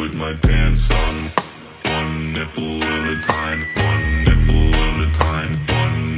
put my pants on. One nipple at a time. One nipple at a time. One